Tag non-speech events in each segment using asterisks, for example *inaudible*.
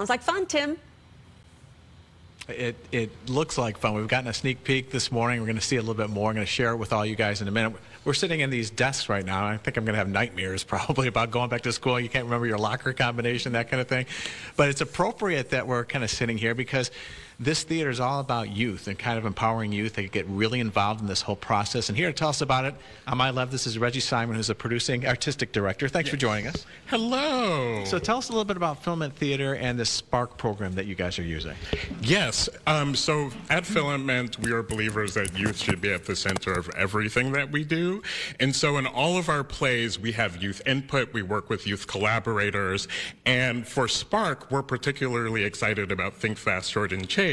Sounds like fun, Tim. It, it looks like fun. We've gotten a sneak peek this morning. We're going to see a little bit more. I'm going to share it with all you guys in a minute. We're sitting in these desks right now. I think I'm going to have nightmares *laughs* probably about going back to school. You can't remember your locker combination, that kind of thing. But it's appropriate that we're kind of sitting here because this theater is all about youth and kind of empowering youth. They get really involved in this whole process. And here to tell us about it, on my left, this is Reggie Simon, who's a producing artistic director. Thanks for joining us. Hello. So tell us a little bit about Filament Theater and the Spark program that you guys are using. Yes. Um, so at Filament, we are believers that youth should be at the center of everything that we do. And so in all of our plays, we have youth input. We work with youth collaborators. And for Spark, we're particularly excited about Think Fast, Jordan Chase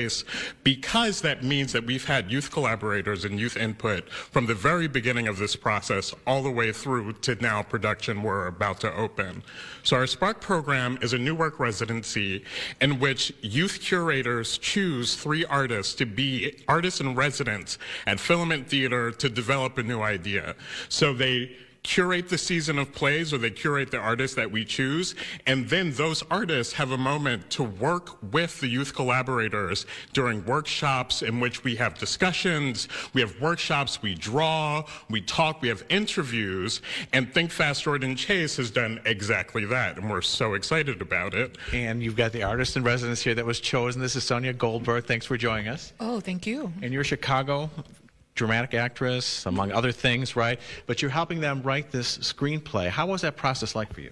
because that means that we've had youth collaborators and youth input from the very beginning of this process all the way through to now production we're about to open. So our Spark program is a new work residency in which youth curators choose three artists to be artists in residence at Filament Theater to develop a new idea. So they curate the season of plays or they curate the artists that we choose. And then those artists have a moment to work with the youth collaborators during workshops in which we have discussions, we have workshops, we draw, we talk, we have interviews. And Think Fast Jordan Chase has done exactly that. And we're so excited about it. And you've got the artist in residence here that was chosen. This is Sonia Goldberg. Thanks for joining us. Oh, thank you. And you're Chicago dramatic actress, among other things, right? But you're helping them write this screenplay. How was that process like for you?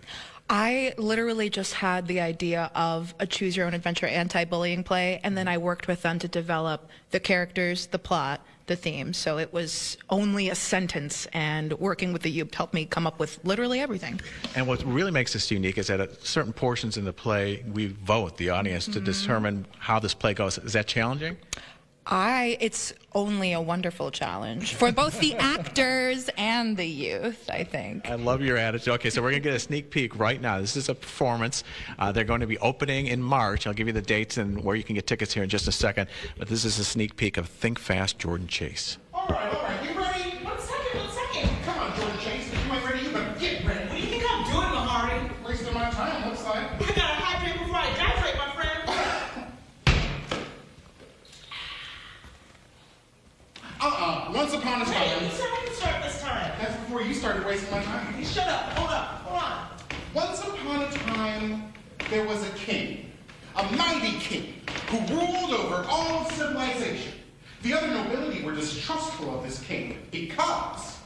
I literally just had the idea of a choose your own adventure anti bullying play, and then I worked with them to develop the characters, the plot, the theme. So it was only a sentence, and working with the youth helped me come up with literally everything. And what really makes this unique is that at certain portions in the play, we vote, the audience, mm-hmm. to determine how this play goes. Is that challenging? I it's only a wonderful challenge for both the *laughs* actors and the youth, I think. I love your attitude. Okay, so we're going to get a sneak peek right now. This is a performance. Uh, they're going to be opening in March. I'll give you the dates and where you can get tickets here in just a second. But this is a sneak peek of Think Fast Jordan Chase. All right, all right. You ready? One second, one second. Come on, Jordan Chase. If you ain't ready, you better get ready. What do you think I'm doing, Mahari? Wasting my time, looks like. I got a high paper before I graduate, my friend. Once upon a time. Hey, you said I can start this time. That's before you started wasting my time. Hey, shut up. Hold up. Hold on. Once upon a time, there was a king, a mighty king, who ruled over all civilization. The other nobility were distrustful of this king because...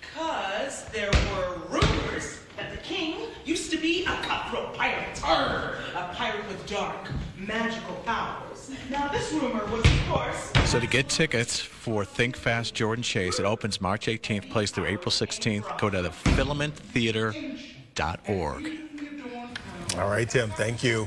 Because there were rumors that the king used to be a cutthroat pirate. Arr. A pirate with dark, magical powers. Now, this rumor was, of course... So to get tickets for Think Fast Jordan Chase, it opens March 18th, plays through April 16th. Go to the filamenttheater.org. All right, Tim. Thank you.